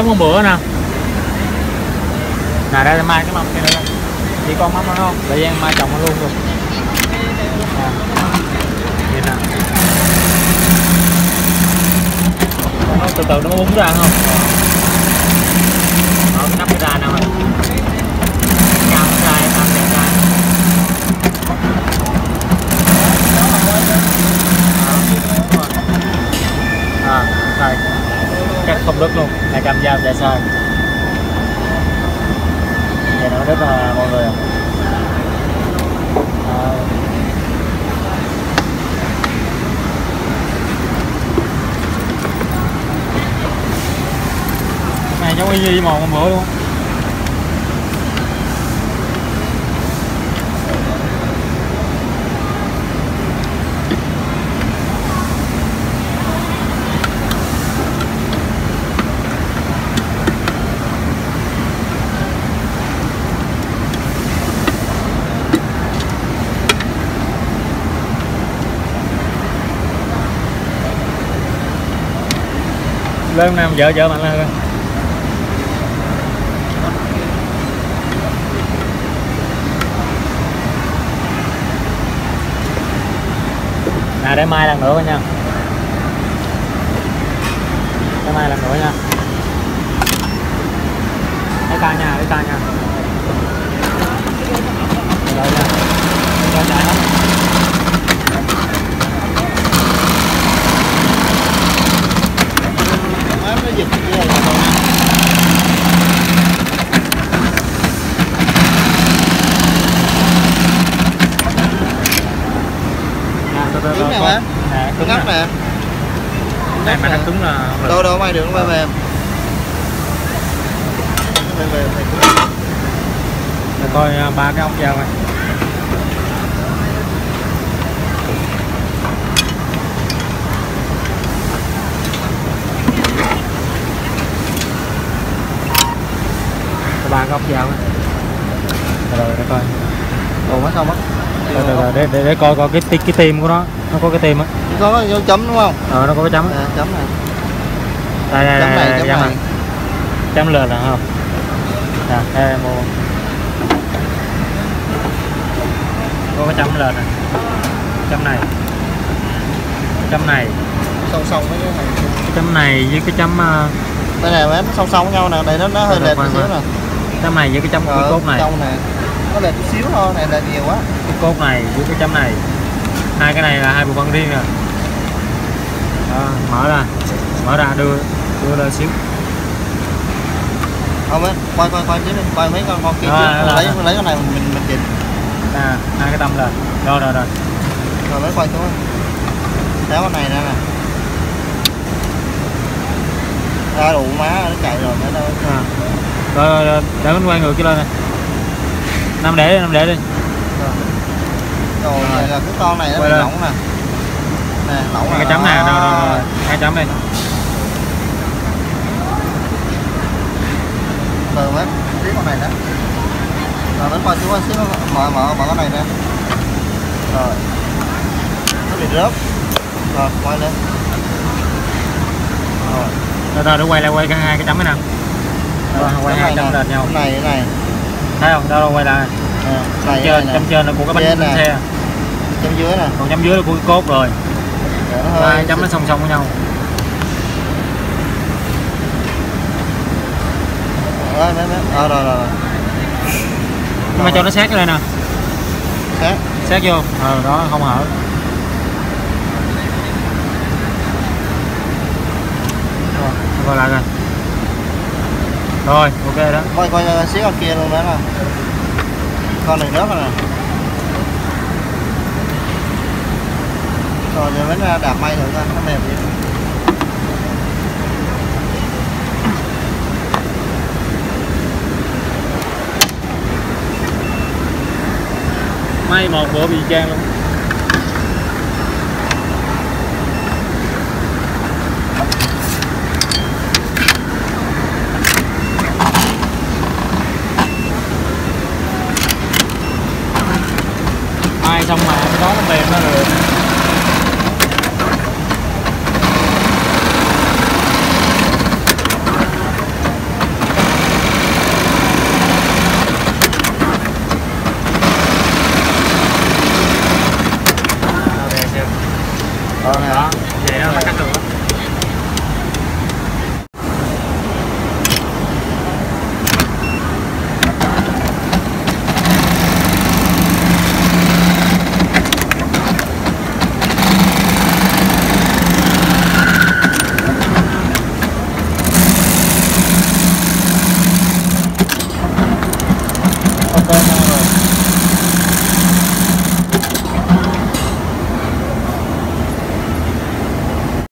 giống con bữa nè. Nè, đây mai cái mâm kia nữa chỉ con mắm nó không để gian mai trồng nó luôn rồi. À. Vậy nè. Từ từ nó búng ra không ở cái nắp cái ra nào rồi cao nó ra em ăn đẹp ra à đây cắt không đứt luôn hai cầm dao chạy sai. Vậy nó rất là mọi người à, này giống y như mòn con bữa luôn. Lên nam vợ vợ mạnh lên. Coi. nè, để mai lần nữa coi nha. Để mai lần nữa nha. Để ca nha, để ca nha rồi nha cho chạy lắm Má nó giật cái này là còn nè từ từ Cứng nè má. nè cứng ngắt nè. này mà nó cứng là đâu đâu mai được nó mềm mềm mềm coi à, ba cái ốc dao này. Ba cái ốc dao rồi để coi. Ồ mất? Không mất từ để, để để coi coi cái cái tim của nó nó có cái tim á. Có cái dấu chấm đúng không? Ờ nó có cái chấm à, chấm này. Đây đây chấm này đây, chấm chấm này. này. Chấm lên là không? Nè đây mua. Có cái chấm lên nè. Chấm này. Chấm này. Song song với cái này. Cái chấm này với cái chấm ờ, đây này nó song song với nhau nè đây nó nó hơi lệch chút xíu nè. Chấm này với cái chấm cái Ờ, cốt này. trong này. Nó lệch chút xíu thôi này là nhiều quá. Cái cốt này với cái chấm này hai cái này là hai bộ phận riêng rồi Đó, mở ra. Mở ra đưa đưa lên xíu. Không á quay quay quay chứ quay mấy con con kia Mình lấy mình lấy con này mình mình, mình chỉnh nè hai cái tâm lên. Rồi rồi rồi. Rồi mới quay xuống. Kéo con này ra nè. Ra đủ má nó chạy rồi nó đâu. À. rồi, rồi, rồi. Để mình quay ngược cái lên này năm để đi năm để đi. Rồi này là cái con này nó bị lỏng nè. Nè lỏng nè. cái chấm rồi rồi rồi. Hai chấm đi. Từ mấy tí con này đó rồi quay xuống một xíu mở mở mở con này ra. Rồi. Nó bị rớt. Rồi quay lên. Rồi. Rồi rồi để quay lại quay cái hai cái chấm này nè. Rồi, quay cái hai chấm nè, lệch nhau. Cái này cái này. Thấy không? Đâu đâu quay lại này trên này chấm trên là của cái bánh Trên nè. xe. Chấm dưới nè. Còn chấm dưới là của cái cốt rồi. Hai chấm nó song song với nhau. Rồi. Ờ, rồi rồi rồi. Nhưng mà cho nó sát cái đây nè. Sát. Sát vô. Ờ đó không hở. Rồi coi lại coi rồi ok đó. Quay ờ, xíu con kia luôn đó nè con này nước rồi nè. Rồi, giờ mới ra à, đạp may được ra nó mềm vậy may một bộ bị trang luôn. xong mà cái đó nó mềm nó được ờ, Đó, này.